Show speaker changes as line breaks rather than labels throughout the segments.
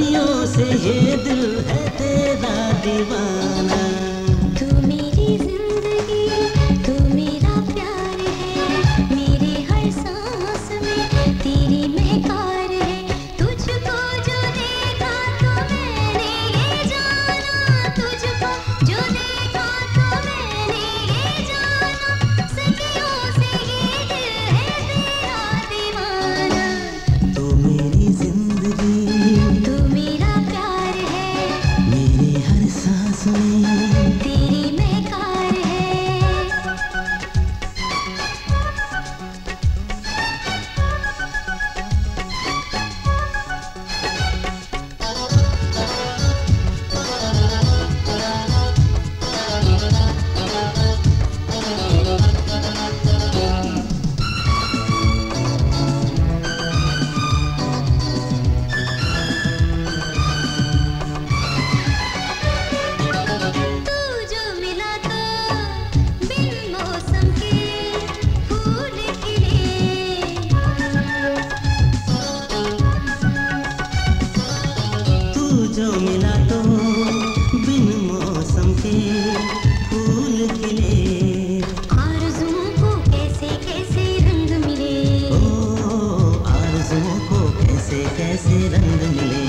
सदियों से ये दिल है तेरा दीवाना। listening. जो मिला तो बिन मौसम के फूल खिले।
आरज़ुओं को कैसे कैसे रंग मिले?
ओ आरज़ुओं को कैसे कैसे रंग मिले?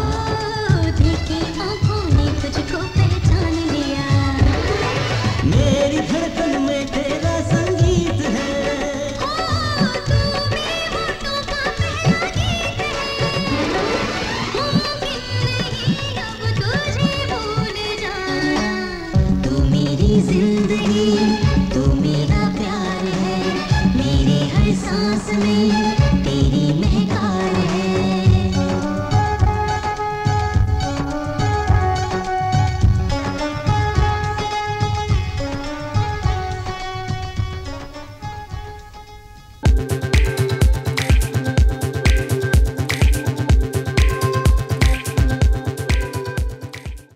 तू मेरा प्यार है। मेरे हर सांस में